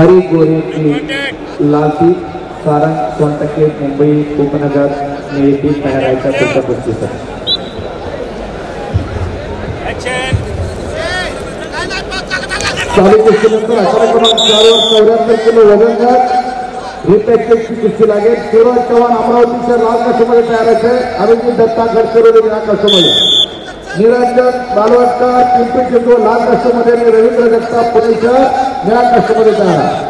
हरी गोरे लालपीठ सारंग सोनटक्के मुंबई उपनगर निळेपीठ तयार व्हायच्या पुढच्या कुस्तीसाठी चालू कुस्तीनंतर अकरा क्रमांक चारवर चौऱ्याहत्तर किलो वज़न गट ही पॅकेजची कुस्ती लागेल सूरज चव्हाण अमरावतीच्या लाल काशीमध्ये तयार आहे अभिजित दत्ता गडचिरोली निळ्या काशीमध्ये निरंजन बालवटकर पिंपरी चिंचवड लाल काशीमध्ये आणि रवींद्र जगताप पुणेच्या निळ्या काशीमध्ये तयार आहे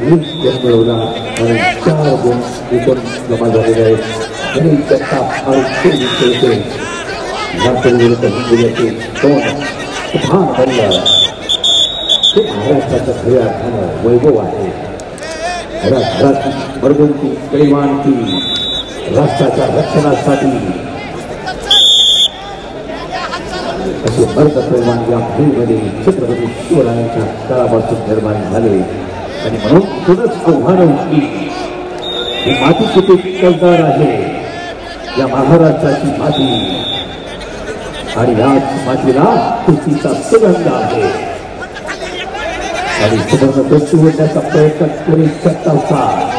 वीस गुण मिळवला आणि चार गुण एकूण जमा झालेले आहेत आणि जगताप आणि शेवटी शेवटी भारताविरुद्ध हिंदुयाचे दोन प्रधान बनलं हे महाराष्ट्राचं खऱ्या अर्थानं वैभव आहे घराघराची मरगुंती कैवांती राष्ट्राच्या रक्षणासाठी असे मर्द पैलवान या भूमीमध्ये छत्रपती शिवरायांच्या काळापासून निर्माण झाले आणि म्हणून तुझंच आव्हानं उठली ही माती किती कलदार आहे? या महाराष्ट्राची माती. आणि याच मातीला कुस्तीचा सुगंध आहे. आणि सुगंध दोषी होण्याचा प्रयत्न करीत शकता होता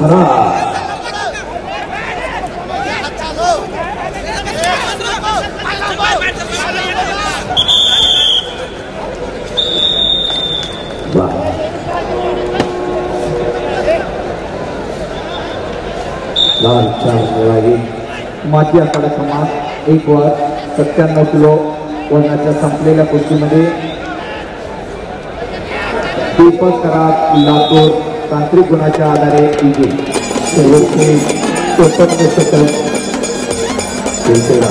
खरा वा. लाल चार मिळाली माती आखाडा क्रमांक एक वर सत्त्याण्णव किलो वजनाच्या संपलेल्या कुस्तीमध्ये दीपक करात लातूर तांत्रिक गुणाच्या आधारे विजय. चोपन्न खेळतेला